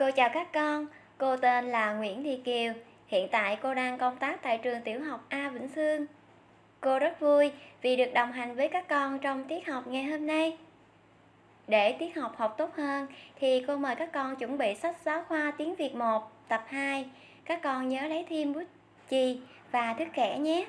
Cô chào các con, cô tên là Nguyễn Thị Kiều. Hiện tại cô đang công tác tại trường tiểu học A Vĩnh Sương. Cô rất vui vì được đồng hành với các con trong tiết học ngày hôm nay. Để tiết học học tốt hơn thì cô mời các con chuẩn bị sách giáo khoa tiếng Việt 1 tập 2. Các con nhớ lấy thêm bút chì và thước kẻ nhé.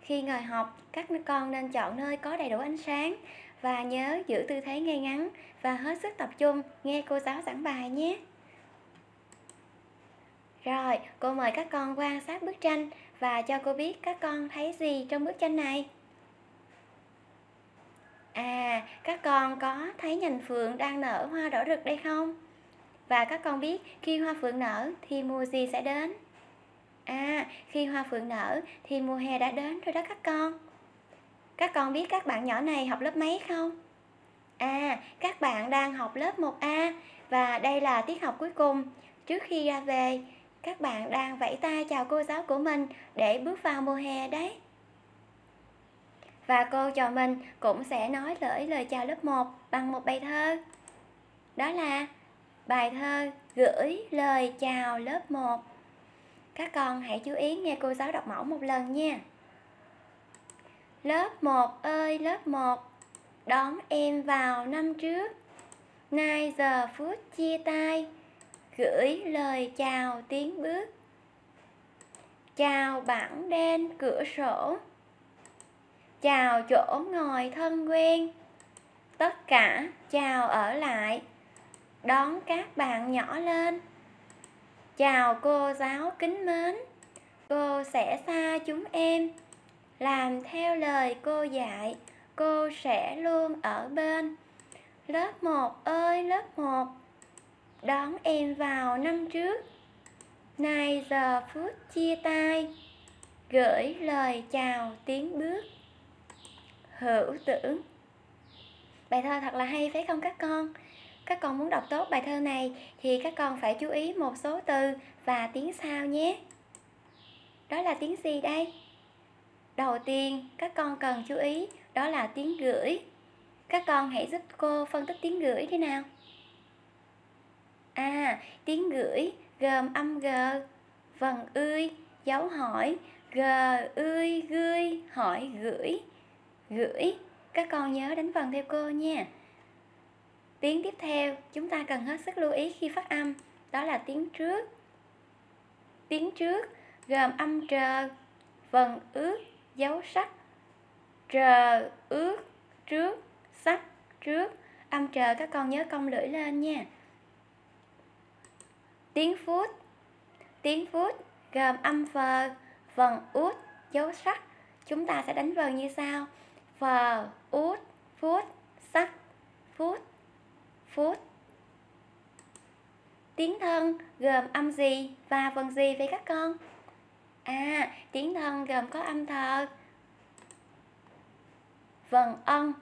Khi ngồi học, các con nên chọn nơi có đầy đủ ánh sáng và nhớ giữ tư thế ngay ngắn và hết sức tập trung nghe cô giáo giảng bài nhé. Rồi, cô mời các con quan sát bức tranh và cho cô biết các con thấy gì trong bức tranh này. À, các con có thấy nhành phượng đang nở hoa đỏ rực đây không? Và các con biết khi hoa phượng nở thì mùa gì sẽ đến? À, khi hoa phượng nở thì mùa hè đã đến rồi đó các con. Các con biết các bạn nhỏ này học lớp mấy không? À, các bạn đang học lớp 1A và đây là tiết học cuối cùng. Trước khi ra về, các bạn đang vẫy tay chào cô giáo của mình để bước vào mùa hè đấy. Và cô trò mình cũng sẽ nói lời lời chào lớp 1 bằng một bài thơ. Đó là bài thơ Gửi lời chào lớp 1. Các con hãy chú ý nghe cô giáo đọc mẫu một lần nha. Lớp 1 ơi lớp 1, đón em vào năm trước. Nay giờ phút chia tay, gửi lời chào tiếng bước. Chào bảng đen cửa sổ, chào chỗ ngồi thân quen. Tất cả chào ở lại, đón các bạn nhỏ lên. Chào cô giáo kính mến, cô sẽ xa chúng em làm theo lời cô dạy cô sẽ luôn ở bên lớp 1 ơi lớp 1 đón em vào năm trước. Nay giờ phút chia tay gửi lời chào tiếng bước. Hữu tưởng. Bài thơ thật là hay phải không các con? Các con muốn đọc tốt bài thơ này thì các con phải chú ý một số từ và tiếng sao nhé. Đó là tiếng gì đây? Đầu tiên, các con cần chú ý đó là tiếng gửi. Các con hãy giúp cô phân tích tiếng gửi thế nào. À, tiếng gửi gồm âm g, vần ươi, dấu hỏi, g, ươi, gươi, hỏi, gửi. Gửi, các con nhớ đánh vần theo cô nha. Tiếng tiếp theo, chúng ta cần hết sức lưu ý khi phát âm, đó là tiếng trước. Tiếng trước gồm âm trờ, vần ướt, dấu sắc trờ ướt trước sắc trước âm trờ các con nhớ cong lưỡi lên nha tiếng phút. Tiếng phút gồm âm phờ vần út dấu sắc. Chúng ta sẽ đánh vần như sau. Phờ út phút sắc phút phút. Tiếng thân gồm âm gì và vần gì vậy các con? À, tiếng thân gồm có âm thờ Vần ân.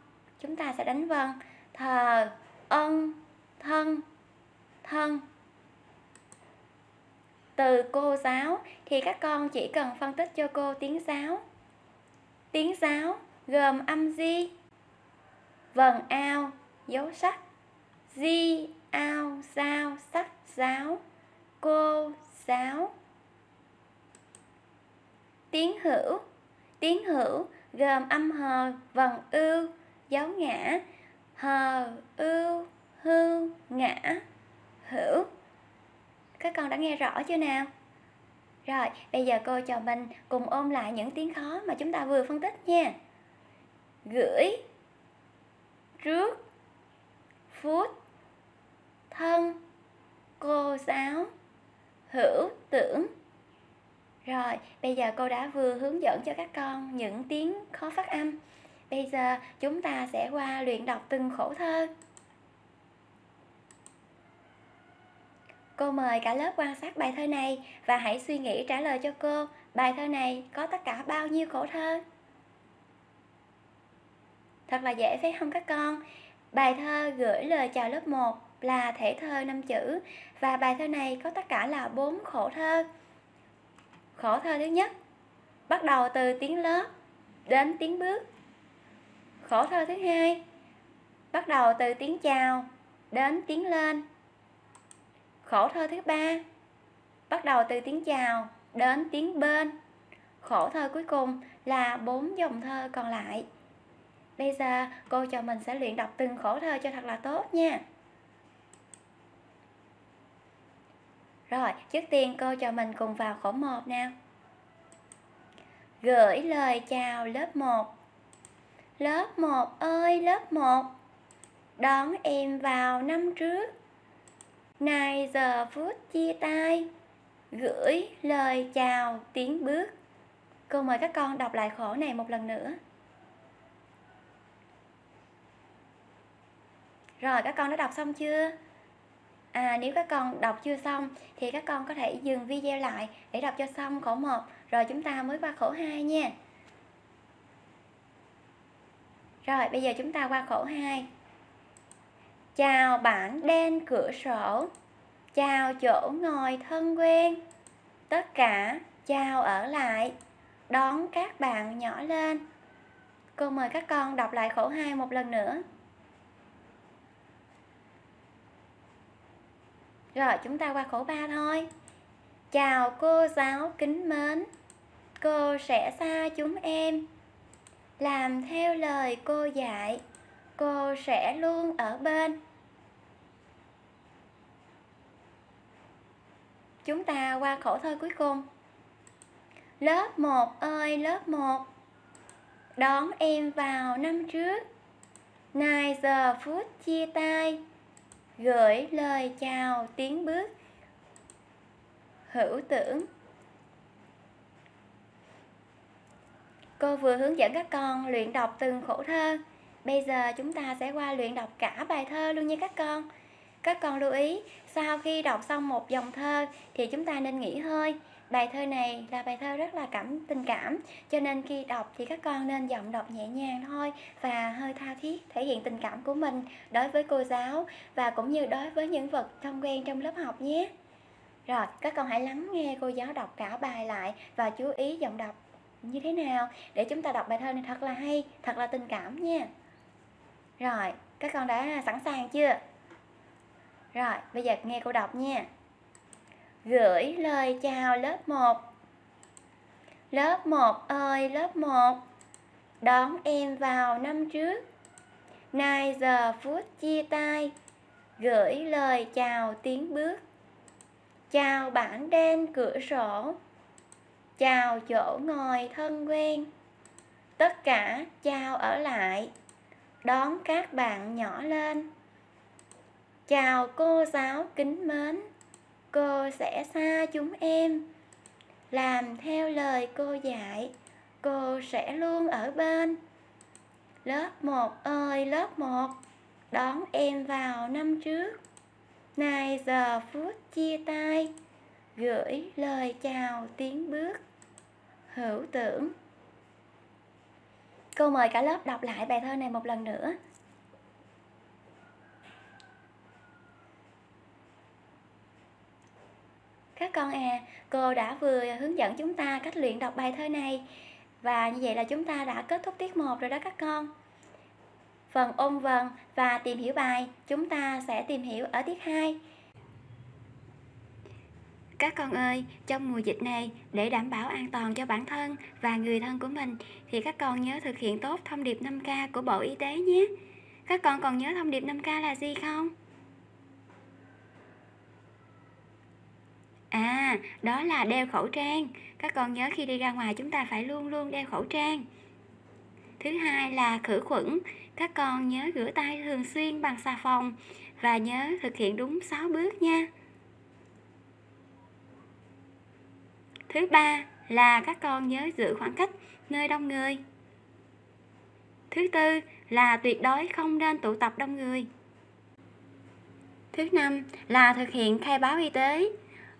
Chúng ta sẽ đánh vần. Thờ, ân, thân, thân. Từ cô giáo thì các con chỉ cần phân tích cho cô tiếng giáo. Tiếng giáo gồm âm di Vần ao, dấu sắc. Di, ao, sao, sắc, giáo. Cô, giáo. Tiếng hữu. Tiếng hữu gồm âm hờ vần ưu dấu ngã. Hờ ưu hưu ngã. Hữu các con đã nghe rõ chưa nào rồi bây giờ cô cho mình cùng ôm lại những tiếng khó mà chúng ta vừa phân tích nha gửi trước phút thân cô giáo hữu tưởng rồi, bây giờ cô đã vừa hướng dẫn cho các con những tiếng khó phát âm. Bây giờ chúng ta sẽ qua luyện đọc từng khổ thơ. Cô mời cả lớp quan sát bài thơ này và hãy suy nghĩ trả lời cho cô bài thơ này có tất cả bao nhiêu khổ thơ. Thật là dễ phải không các con? Bài thơ gửi lời chào lớp 1 là thể thơ 5 chữ và bài thơ này có tất cả là 4 khổ thơ. Khổ thơ thứ nhất, Bắt đầu từ tiếng lớp đến tiếng bước Khổ thơ thứ hai, Bắt đầu từ tiếng chào đến tiếng lên Khổ thơ thứ ba bắt đầu từ tiếng chào đến tiếng bên. Khổ thơ cuối cùng là bốn dòng thơ còn lại. Bây giờ cô cho mình sẽ luyện đọc từng khổ thơ cho thật là tốt nha. Rồi, trước tiên cô cho mình cùng vào khổ một nào. Gửi lời chào lớp 1 Lớp 1 ơi lớp 1 Đón em vào năm trước Nay giờ phút chia tay Gửi lời chào tiến bước Cô mời các con đọc lại khổ này một lần nữa Rồi các con đã đọc xong chưa? À, nếu các con đọc chưa xong thì các con có thể dừng video lại để đọc cho xong khổ 1 rồi chúng ta mới qua khổ 2 nha. Rồi, bây giờ chúng ta qua khổ 2. Chào bản đen cửa sổ. Chào chỗ ngồi thân quen. Tất cả chào ở lại. Đón các bạn nhỏ lên. Cô mời các con đọc lại khổ hai một lần nữa. Rồi, chúng ta qua khổ ba thôi. Chào cô giáo kính mến. Cô sẽ xa chúng em. Làm theo lời cô dạy. Cô sẽ luôn ở bên. Chúng ta qua khổ thơ cuối cùng. Lớp 1 ơi, lớp 1 Đón em vào năm trước. Nay giờ phút chia tay. Gửi lời chào tiến bước. Hữu tưởng. Cô vừa hướng dẫn các con luyện đọc từng khổ thơ bây giờ chúng ta sẽ qua luyện đọc cả bài thơ luôn nha các con. Các con lưu ý sau khi đọc xong một dòng thơ thì chúng ta nên nghỉ hơi. Bài thơ này là bài thơ rất là cảm tình cảm Cho nên khi đọc thì các con nên giọng đọc nhẹ nhàng thôi Và hơi tha thiết thể hiện tình cảm của mình đối với cô giáo Và cũng như đối với những vật thân quen trong lớp học nhé. Rồi các con hãy lắng nghe cô giáo đọc cả bài lại Và chú ý giọng đọc như thế nào Để chúng ta đọc bài thơ này thật là hay, thật là tình cảm nha. Rồi các con đã sẵn sàng chưa? Rồi bây giờ nghe cô đọc nha gửi lời chào lớp 1. Lớp 1 ơi lớp 1, đón em vào năm trước. Nay giờ phút chia tay, gửi lời chào tiến bước. Chào bản đen cửa sổ, chào chỗ ngồi thân quen. Tất cả chào ở lại, đón các bạn nhỏ lên. Chào cô giáo kính mến. Cô sẽ xa chúng em. Làm theo lời cô dạy, cô sẽ luôn ở bên. Lớp một ơi, lớp một, đón em vào năm trước. Nay giờ phút chia tay, gửi lời chào tiến bước. Hữu tưởng cô mời cả lớp đọc lại bài thơ này một lần nữa. Các con à, cô đã vừa hướng dẫn chúng ta cách luyện đọc bài thơ này. Và như vậy là chúng ta đã kết thúc tiết 1 rồi đó các con. Phần ôn vần và tìm hiểu bài chúng ta sẽ tìm hiểu ở tiết 2 các con ơi, trong mùa dịch này, để đảm bảo an toàn cho bản thân và người thân của mình, thì các con nhớ thực hiện tốt thông điệp 5K của Bộ Y tế nhé. Các con còn nhớ thông điệp 5K là gì không? À, đó là đeo khẩu trang. Các con nhớ khi đi ra ngoài chúng ta phải luôn luôn đeo khẩu trang. Thứ hai là khử khuẩn. Các con nhớ rửa tay thường xuyên bằng xà phòng và nhớ thực hiện đúng 6 bước nha. Thứ ba là các con nhớ giữ khoảng cách nơi đông người. Thứ tư là tuyệt đối không nên tụ tập đông người. Thứ năm là thực hiện khai báo y tế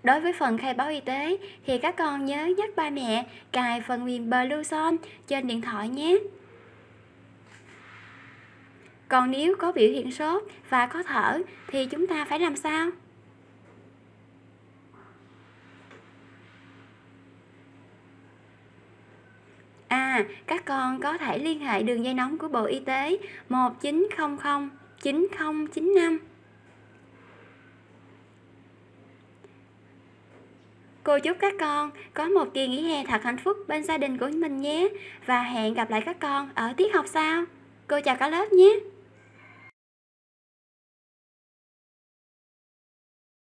Đối với phần khai báo y tế thì các con nhớ nhắc ba mẹ cài phần mềm Bluezone trên điện thoại nhé. Còn nếu có biểu hiện sốt và có thở thì chúng ta phải làm sao? À, các con có thể liên hệ đường dây nóng của Bộ Y tế 1900 9095. Cô chúc các con có một kỳ nghỉ hè thật hạnh phúc bên gia đình của mình nhé và hẹn gặp lại các con ở tiết học sau. Cô chào cả lớp nhé.